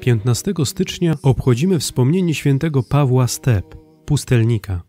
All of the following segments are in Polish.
15 stycznia obchodzimy wspomnienie świętego Pawła z Teb, pustelnika.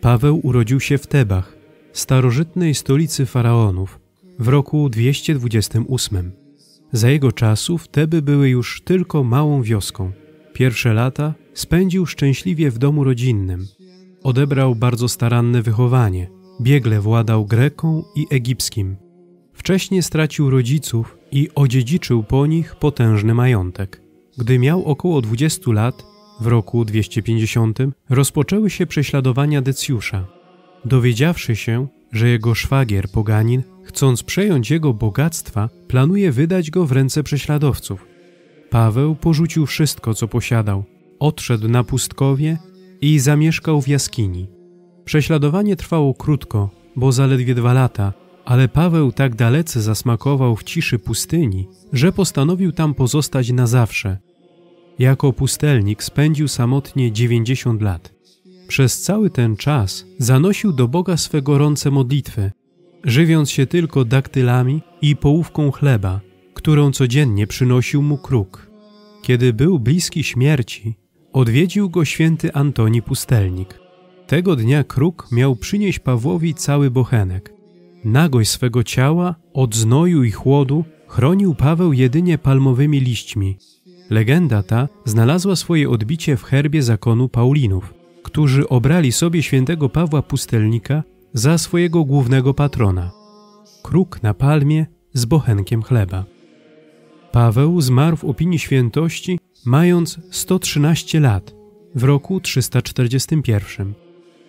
Paweł urodził się w Tebach, starożytnej stolicy faraonów, w roku 228. Za jego czasów Teby były już tylko małą wioską. Pierwsze lata spędził szczęśliwie w domu rodzinnym. Odebrał bardzo staranne wychowanie. Biegle władał greką i egipskim. Wcześniej stracił rodziców i odziedziczył po nich potężny majątek. Gdy miał około 20 lat, w roku 250 rozpoczęły się prześladowania Decjusza. Dowiedziawszy się, że jego szwagier poganin, chcąc przejąć jego bogactwa, planuje wydać go w ręce prześladowców. Paweł porzucił wszystko, co posiadał, odszedł na pustkowie i zamieszkał w jaskini. Prześladowanie trwało krótko, bo zaledwie dwa lata, ale Paweł tak dalece zasmakował w ciszy pustyni, że postanowił tam pozostać na zawsze. Jako pustelnik spędził samotnie 90 lat. Przez cały ten czas zanosił do Boga swe gorące modlitwy, żywiąc się tylko daktylami i połówką chleba, którą codziennie przynosił mu kruk. Kiedy był bliski śmierci, odwiedził go święty Antoni Pustelnik. Tego dnia kruk miał przynieść Pawłowi cały bochenek. Nagość swego ciała od znoju i chłodu chronił Paweł jedynie palmowymi liśćmi. Legenda ta znalazła swoje odbicie w herbie zakonu Paulinów, którzy obrali sobie świętego Pawła Pustelnika za swojego głównego patrona. Kruk na palmie z bochenkiem chleba. Paweł zmarł w opinii świętości, mając 113 lat, w roku 341.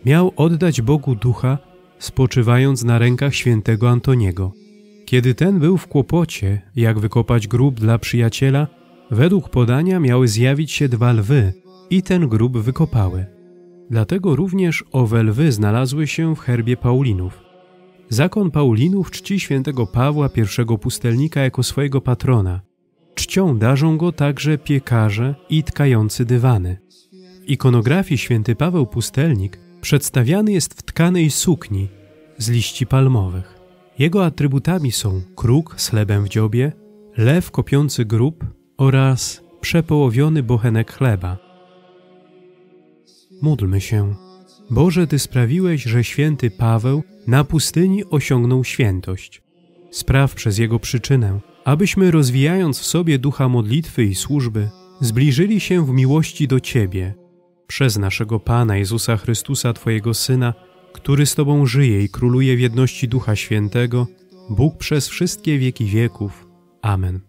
Miał oddać Bogu ducha, spoczywając na rękach świętego Antoniego. Kiedy ten był w kłopocie, jak wykopać grób dla przyjaciela, według podania miały zjawić się dwa lwy i ten grób wykopały. Dlatego również owe lwy znalazły się w herbie Paulinów. Zakon Paulinów czci świętego Pawła, pierwszego pustelnika, jako swojego patrona. Czcią darzą go także piekarze i tkający dywany. W ikonografii święty Paweł Pustelnik przedstawiany jest w tkanej sukni z liści palmowych. Jego atrybutami są kruk z chlebem w dziobie, lew kopiący grób oraz przepołowiony bochenek chleba. Módlmy się. Boże, Ty sprawiłeś, że święty Paweł na pustyni osiągnął świętość. Spraw przez jego przyczynę, abyśmy rozwijając w sobie ducha modlitwy i służby, zbliżyli się w miłości do Ciebie, przez naszego Pana Jezusa Chrystusa, Twojego Syna, który z Tobą żyje i króluje w jedności Ducha Świętego, Bóg przez wszystkie wieki wieków. Amen.